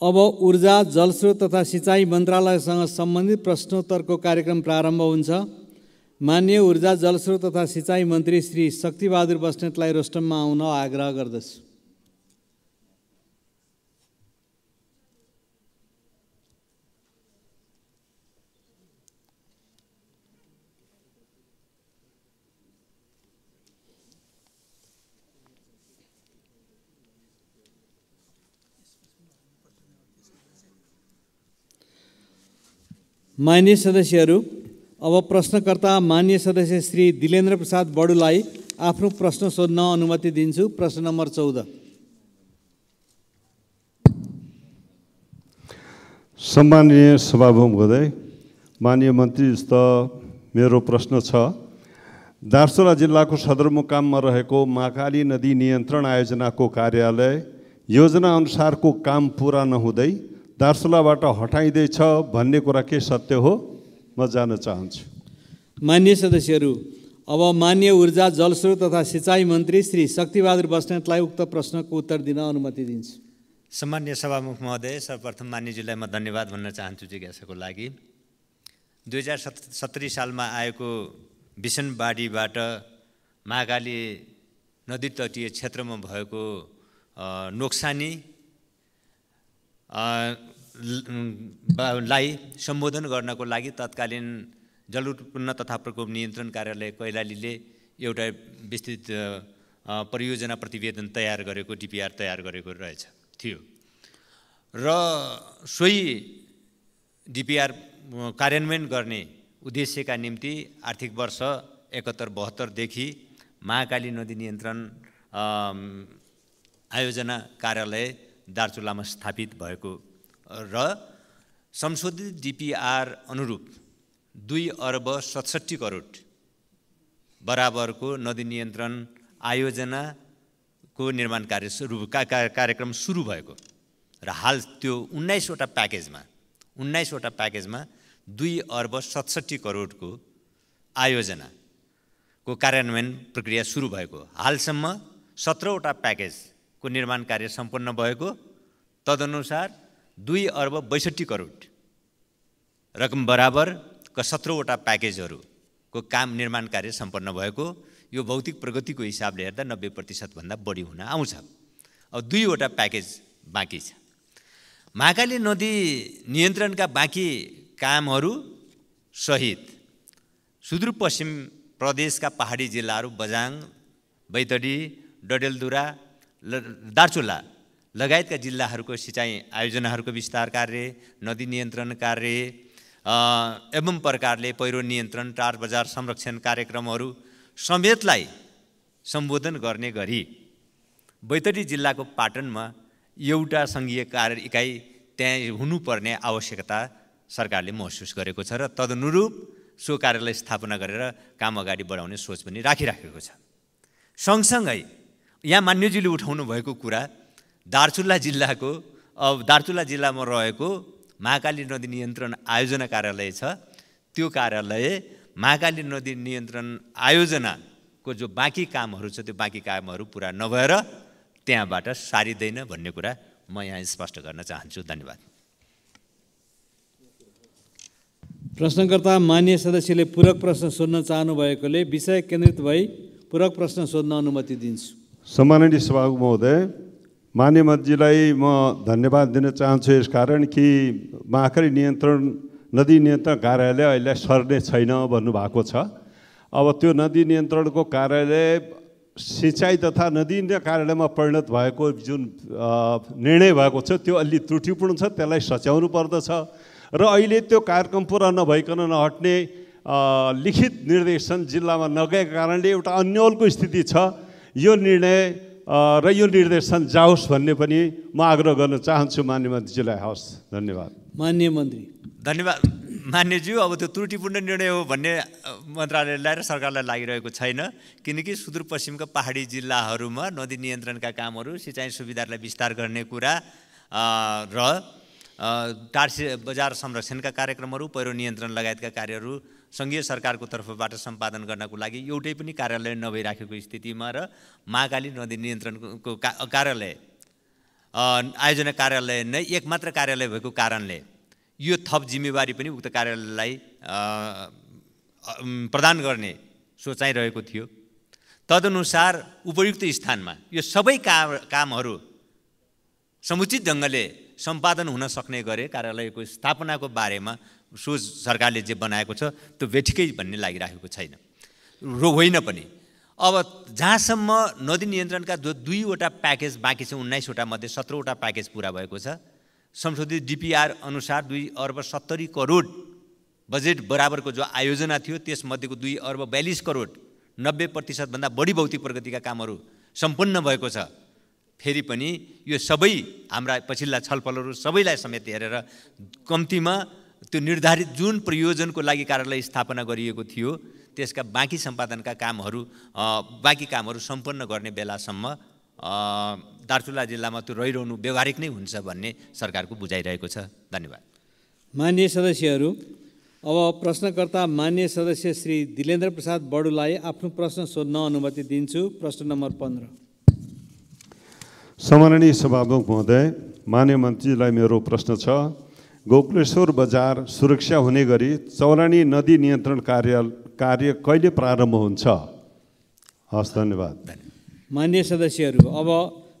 अब ऊर्जा जलस्रोत तथा सिँचाइ मन्त्रालयसँग सम्बन्धित प्रश्नोत्तरको कार्यक्रम प्रारम्भ हुन्छ। मान्य ऊर्जा जलस्रोत तथा सिँचाइ मन्त्री श्री शक्तिबहादुर बस्नेतलाई रोस्टममा आउन आग्रह गर्दछु। मान्य सदस्यहरू अब प्रश्नकर्ता मान्य सदस्य श्री दिलेन्द्र प्रसाद बडुलाई आफ्नो प्रश्न सोध्न अनुमति दिन्छु। प्रश्न नम्बर चौध। सम्माननीय सभामुख महोदय माननीय मन्त्री जस्तो मेरो प्रश्न छ। दार्चुला जिल्लाको सदरमुकाममा रहेको महाकाली नदी नियन्त्रण आयोजनाको कार्यालय योजना अनुसारको काम पुरा नहुँदै दार्चुलाबाट हटाइँदैछ भन्ने कुरा के सत्य हो? म जान्न चाहन्छु। मान्य सदस्यहरू अब मान्य ऊर्जा जलस्रोत तथा सिँचाइ मन्त्री श्री शक्तिबहादुर बस्नेतलाई उक्त प्रश्नको उत्तर दिन अनुमति दिन्छु। सम्मान्य सभामुख महोदय सर्वप्रथम मान्यजीलाई म धन्यवाद भन्न चाहन्छु जिज्ञासाको लागि। दुई हजार सत् सत्तरी सालमा आएको भीषण बाढीबाट महाकाली नदी तटीय क्षेत्रमा भएको नोक्सानी लाई सम्बोधन गर्नको लागि तत्कालीन जल उत्पन्न तथा प्रकोप नियन्त्रण कार्यालय कैलालीले एउटा विस्तृत परियोजना प्रतिवेदन तयार गरेको डिपिआर तयार गरेको रहेछ थियो। र सोही डिपिआर कार्यान्वयन गर्ने उद्देश्यका निम्ति आर्थिक वर्ष एकहत्तर बहत्तरदेखि महाकाली नदी नियन्त्रण आयोजना कार्यालय दार्चुलामा स्थापित भएको र संशोधित डिपिआर अनुरूप दुई अर्ब सतसट्ठी करोड बराबरको नदी नियन्त्रण आयोजनाको निर्माण कार्य सुरु का, कार्यक्रम सुरु भएको र हाल त्यो उन्नाइसवटा प्याकेजमा उन्नाइसवटा प्याकेजमा दुई अर्ब सतसट्ठी करोडको आयोजनाको कार्यान्वयन प्रक्रिया सुरु भएको। हालसम्म सत्रवटा प्याकेजको निर्माण कार्य सम्पन्न भएको तदनुसार दुई अर्ब बैसठी करोड रकम बराबरका सत्रवटा प्याकेजहरूको काम निर्माण कार्य सम्पन्न भएको यो भौतिक प्रगतिको हिसाबले हेर्दा नब्बे प्रतिशतभन्दा बढी हुन आउँछ। अब दुईवटा प्याकेज बाँकी छ। महाकाली नदी नियन्त्रणका बाँकी कामहरू सहित सुदूरपश्चिम प्रदेशका पहाडी जिल्लाहरू बझाङ बैतडी डडेलधुरा दार्चुला लगायतका जिल्लाहरूको सिँचाइ आयोजनाहरूको विस्तार कार्य नदी नियन्त्रण कार्य एवं प्रकारले पहिरो नियन्त्रण टार बजार संरक्षण कार्यक्रमहरू समेतलाई सम्बोधन गर्ने गरी बैतडी जिल्लाको पाटनमा एउटा सङ्घीय कार्य इकाइ त्यहाँ हुनुपर्ने आवश्यकता सरकारले महसुस गरेको छ र तदनुरूप सो कार्यालय स्थापना गरेर काम अगाडि बढाउने सोच पनि राखिराखेको छ। सँगसँगै यहाँ मान्यजीले उठाउनु भएको कुरा दार्चुला जिल्लाको अब दार्चुला जिल्लामा रहेको महाकाली नदी नियन्त्रण आयोजना कार्यालय छ। त्यो कार्यालय महाकाली नदी नियन्त्रण आयोजनाको जो बाँकी कामहरू छ त्यो बाँकी कामहरू पुरा नभएर त्यहाँबाट सारिँदैन भन्ने कुरा म यहाँ स्पष्ट गर्न चाहन्छु। धन्यवाद। प्रश्नकर्ता मान्य सदस्यले पूरक प्रश्न सोध्न चाहनुभएकोले विषय केन्द्रित भई पूरक प्रश्न सोध्न अनुमति दिन्छु। सम्माननीय सभामुख महोदय मान्य मन्त्रीलाई म धन्यवाद दिन चाहन्छु यस कारण कि महाकाली नियन्त्रण नदी नियन्त्रण कार्यालय अहिले सर्ने छैन भन्नुभएको छ। अब त्यो नदी नियन्त्रणको कार्यालय सिँचाइ तथा नदी कार्यालयमा परिणत भएको जुन निर्णय भएको छ त्यो अलि त्रुटिपूर्ण छ त्यसलाई सच्याउनु पर्दछ। र अहिले त्यो कार्यक्रम पुरा नभइकन नहट्ने लिखित निर्देशन जिल्लामा नगएको कारणले एउटा अन्यलको स्थिति छ। यो निर्णय र यो निर्देशन जाओस् भन्ने पनि म आग्रह गर्न चाहन्छु मान्य मन्त्रीजीलाई। हवस् धन्यवाद। मान्य मन्त्री। धन्यवाद। मान्यज्यू अब त्यो त्रुटिपूर्ण निर्णय हो भन्ने मन्त्रालयलाई र सरकारलाई लागिरहेको छैन। किनकि सुदूरपश्चिमका पहाडी जिल्लाहरूमा नदी नियन्त्रणका कामहरू सिँचाइ सुविधालाई विस्तार गर्ने कुरा र अ, टार सि- बजार संरक्षणका कार्यक्रमहरू पहिरो नियन्त्रण लगायतका कार्यहरू सङ्घीय सरकारको तर्फबाट सम्पादन गर्नको लागि एउटै पनि कार्यालय नभइराखेको स्थितिमा र महाकाली नदी नियन्त्रणको का कार्यालय आयोजना कार्यालय नै एक मात्र कार्यालय भएको कारणले यो थप जिम्मेवारी पनि उक्त कार्यालयलाई प्रदान गर्ने सोचाइ रहेको थियो। तदनुसार उपयुक्त स्थानमा यो सबै का कामहरू समुचित ढङ्गले सम्पादन हुन सक्ने गरे कार्यालयको स्थापनाको बारेमा सोच सरकारले जे बनाएको छ त्यो भेटिकै भन्ने लागिरहेको छैन। रो होइन पनि। अब जहाँसम्म नदी नियन्त्रणका जो दुईवटा प्याकेज बाँकी छ उन्नाइसवटा मध्ये सत्रवटा प्याकेज पुरा भएको छ संशोधित डिपिआर अनुसार दुई अर्ब सत्तरी करोड बजेट बराबरको जो आयोजना थियो त्यसमध्येको दुई अर्ब बयालिस करोड नब्बे प्रतिशतभन्दा बढी भौतिक प्रगतिका कामहरू सम्पन्न भएको छ। फेरि पनि यो सबै हाम्रा पछिल्ला छलफलहरू सबैलाई समेत हेरेर कम्तीमा त्यो निर्धारित जुन प्रयोजनको लागि कार्यालय स्थापना गरिएको थियो त्यसका बाँकी सम्पादनका कामहरू बाँकी कामहरू सम्पन्न गर्ने बेलासम्म दार्चुला जिल्लामा त्यो रहिरहनु व्यवहारिक नै हुन्छ भन्ने सरकारको बुझाइरहेको छ। धन्यवाद। मान्य सदस्यहरू अब प्रश्नकर्ता मान्य सदस्य श्री दिलेन्द्र प्रसाद बडुलाई आफ्नो प्रश्न सोध्न अनुमति दिन्छु। प्रश्न नम्बर पन्ध्र। सम्माननीय सभामुख महोदय मान्य मन्त्रीलाई मेरो प्रश्न छ। गोकुलेश्वर बजार सुरक्षा हुने गरी चौरानी नदी नियन्त्रण कार्य कार्य कहिले प्रारम्भ हुन्छ? हस् धन्यवाद। मान्य सदस्यहरू अब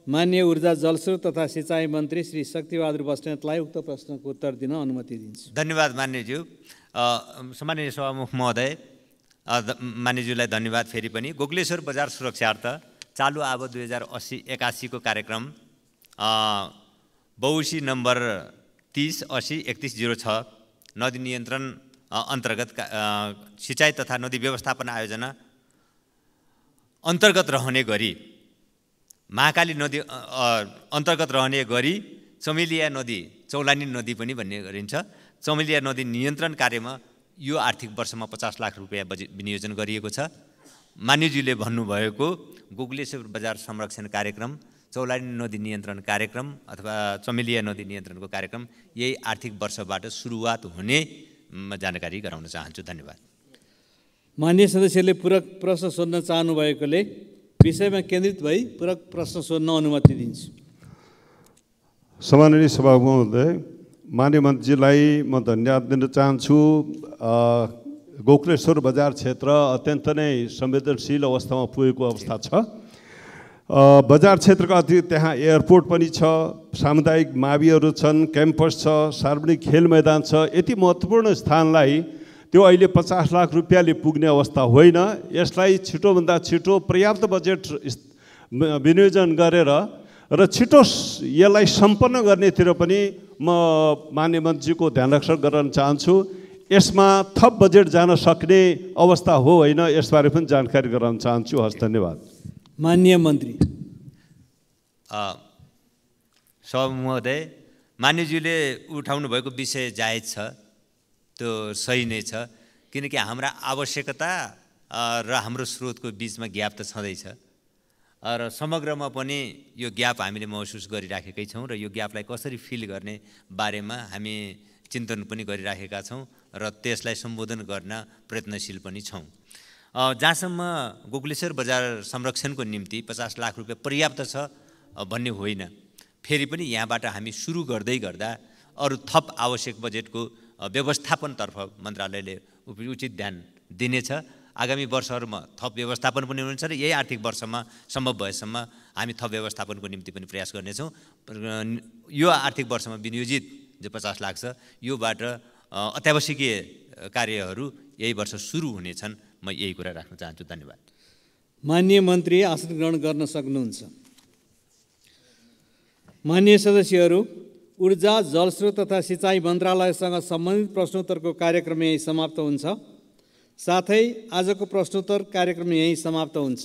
मान्य ऊर्जा जलस्रोत तथा सिँचाइ मन्त्री श्री शक्तिबहादुर बस्नेतलाई उक्त प्रश्नको उत्तर दिन अनुमति दिन्छु। धन्यवाद मान्यज्यू। सम्मान्य सभामुख महोदय मान्यज्यूलाई धन्यवाद फेरि पनि। गोकुलेश्वर बजार सुरक्षार्थ चालु अब दुई हजार अस्सी एकासीको कार्यक्रम। बौसी नम्बर तिस असी एकतिस जिरो छ नदी नियन्त्रण अन्तर्गत सिँचाइ तथा नदी व्यवस्थापन आयोजना अन्तर्गत रहने गरी महाकाली नदी अन्तर्गत रहने गरी चमेलिया नदी चौलानी नदी पनि भन्ने गरिन्छ। चमेलिया नदी नियन्त्रण कार्यमा यो आर्थिक वर्षमा पचास लाख रुपियाँ बजेट विनियोजन गरिएको छ। मान्यज्यूले भन्नुभएको गोकुलेश्वर बजार संरक्षण कार्यक्रम चौलानी नदी नियन्त्रण कार्यक्रम अथवा चमेलिया नदी नियन्त्रणको कार्यक्रम यही आर्थिक वर्षबाट सुरुवात हुने जानकारी गराउन चाहन्छु। धन्यवाद। मान्य सदस्यले पूरक प्रश्न सोध्न चाहनुभएकोले विषयमा केन्द्रित भई पूरक प्रश्न सोध्न अनुमति दिन्छु। सम्माननीय सभा महोदय मान्य मन्त्रीलाई म धन्यवाद दिन चाहन्छु। गोकुलेश्वर बजार क्षेत्र अत्यन्त नै संवेदनशील अवस्थामा पुगेको अवस्था छ। बजार क्षेत्रका अतिरिक्त त्यहाँ एयरपोर्ट पनि छ सामुदायिक माविहरू छन् क्याम्पस छ सार्वजनिक खेल मैदान छ। यति महत्त्वपूर्ण स्थानलाई त्यो अहिले पचास लाख रुपियाँले पुग्ने अवस्था होइन। यसलाई छिटोभन्दा छिटो पर्याप्त बजेट विनियोजन गरेर र छिटो यसलाई सम्पन्न गर्नेतिर पनि म मान्य मन्त्रीको ध्यान रक्षण गराउन चाहन्छु। यसमा थप बजेट जान सक्ने अवस्था हो होइन यसबारे पनि जानकारी गराउन चाहन्छु। हस् धन्यवाद। मान्य मन्त्री। सभा महोदय मान्यज्यूले उठाउनु भएको विषय जायज छ त्यो सही नै छ किनकि हाम्रा आवश्यकता र हाम्रो स्रोतको बिचमा ग्याप त छँदैछ। र समग्रमा पनि यो ग्याप हामीले महसुस गरिराखेकै छौँ र यो ग्यापलाई कसरी फिल गर्ने बारेमा हामी चिन्तन पनि गरिराखेका छौँ र त्यसलाई सम्बोधन गर्न प्रयत्नशील पनि छौँ। जहाँसम्म गोकुलेश्वर बजार संरक्षणको निम्ति पचास लाख रुपियाँ पर्याप्त छ भन्ने होइन। फेरि पनि यहाँबाट हामी सुरु गर्दै गर्दा अरू थप आवश्यक बजेटको व्यवस्थापनतर्फ मन्त्रालयले उचित ध्यान दिनेछ। आगामी वर्षहरूमा थप व्यवस्थापन पनि हुनेछ र यही आर्थिक वर्षमा सम्भव भएसम्म हामी थप व्यवस्थापनको निम्ति पनि प्रयास गर्नेछौँ। यो आर्थिक वर्षमा विनियोजित जो पचास लाख छ योबाट अत्यावश्यकीय कार्यहरू यही वर्ष सुरु हुनेछन्। म यही कुरा राख्न चाहन्छु। धन्यवाद। मान्य मन्त्री आसन ग्रहण गर्न सक्नुहुन्छ। मान्य सदस्यहरू ऊर्जा जलस्रोत तथा सिँचाइ मन्त्रालयसँग सम्बन्धित प्रश्नोत्तरको कार्यक्रम यहीँ समाप्त हुन्छ। साथै आजको प्रश्नोत्तर कार्यक्रम यहीँ समाप्त हुन्छ।